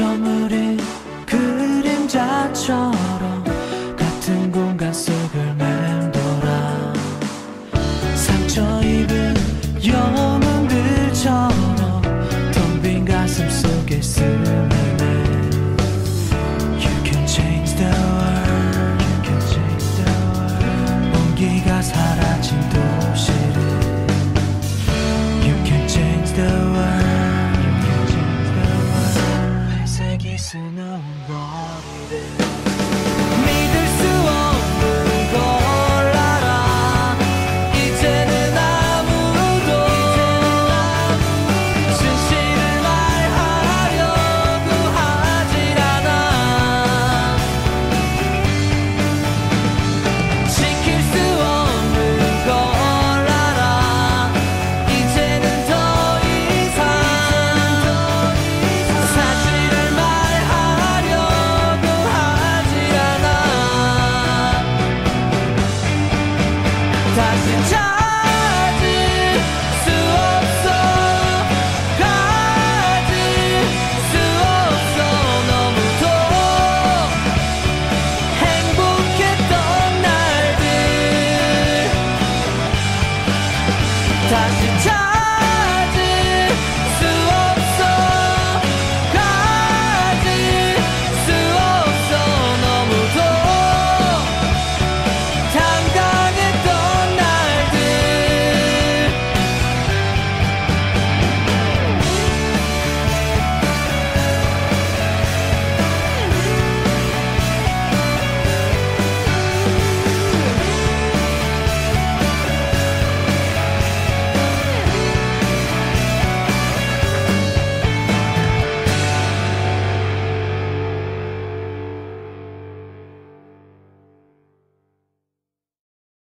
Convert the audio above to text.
저물은 그림자처럼 같은 공간 속을 맴돌아 상처 입은 영웅들처럼 텅 빈 가슴 속에 스며내 You can change the world, you can change the world. 온기가 살아